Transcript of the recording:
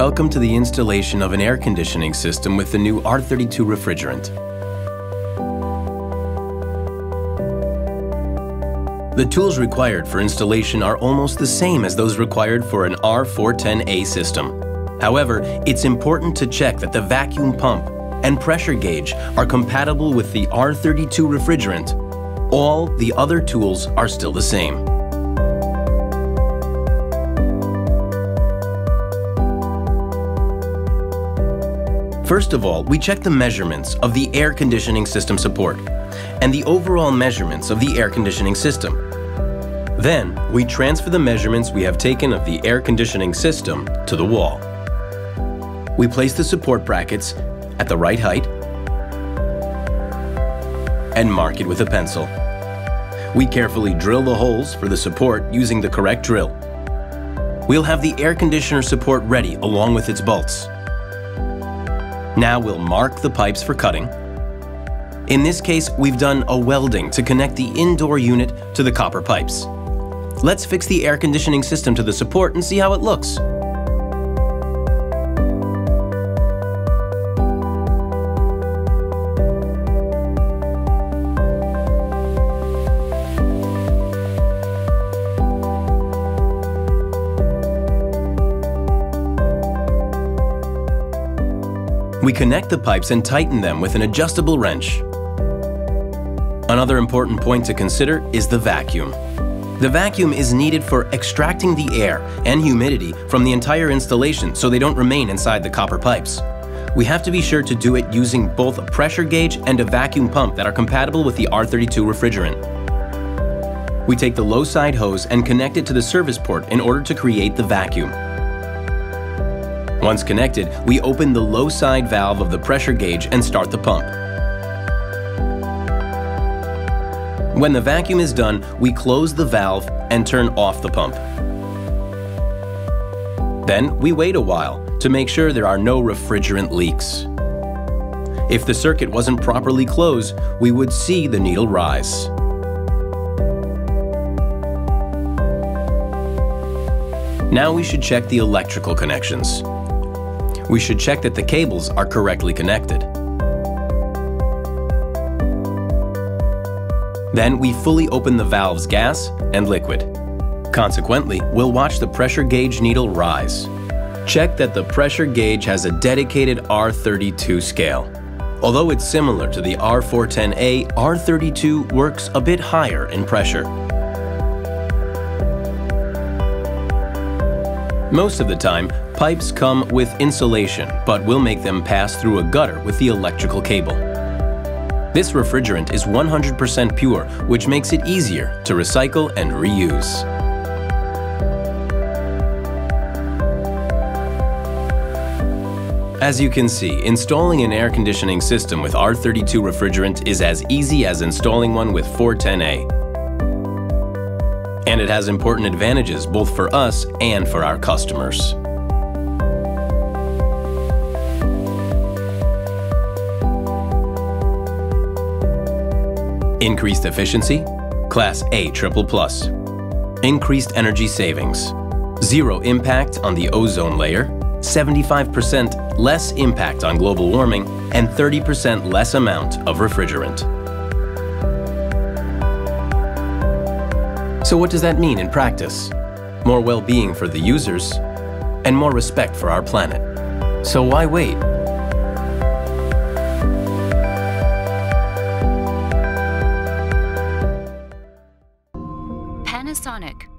Welcome to the installation of an air conditioning system with the new R32 refrigerant. The tools required for installation are almost the same as those required for an R410A system. However, it's important to check that the vacuum pump and pressure gauge are compatible with the R32 refrigerant. All the other tools are still the same. First of all, we check the measurements of the air conditioning system support and the overall measurements of the air conditioning system. Then, we transfer the measurements we have taken of the air conditioning system to the wall. We place the support brackets at the right height and mark it with a pencil. We carefully drill the holes for the support using the correct drill. We'll have the air conditioner support ready along with its bolts. Now we'll mark the pipes for cutting. In this case, we've done a welding to connect the indoor unit to the copper pipes. Let's fix the air conditioning system to the support and see how it looks. We connect the pipes and tighten them with an adjustable wrench. Another important point to consider is the vacuum. The vacuum is needed for extracting the air and humidity from the entire installation so they don't remain inside the copper pipes. We have to be sure to do it using both a pressure gauge and a vacuum pump that are compatible with the R32 refrigerant. We take the low side hose and connect it to the service port in order to create the vacuum. Once connected, we open the low side valve of the pressure gauge and start the pump. When the vacuum is done, we close the valve and turn off the pump. Then we wait a while to make sure there are no refrigerant leaks. If the circuit wasn't properly closed, we would see the needle rise. Now we should check the electrical connections we should check that the cables are correctly connected. Then we fully open the valves gas and liquid. Consequently, we'll watch the pressure gauge needle rise. Check that the pressure gauge has a dedicated R32 scale. Although it's similar to the R410A, R32 works a bit higher in pressure. Most of the time, pipes come with insulation, but we'll make them pass through a gutter with the electrical cable. This refrigerant is 100% pure, which makes it easier to recycle and reuse. As you can see, installing an air conditioning system with R32 refrigerant is as easy as installing one with 410A and it has important advantages both for us and for our customers. Increased efficiency, Class A triple plus. Increased energy savings, zero impact on the ozone layer, 75% less impact on global warming, and 30% less amount of refrigerant. So what does that mean in practice? More well-being for the users and more respect for our planet. So why wait? Panasonic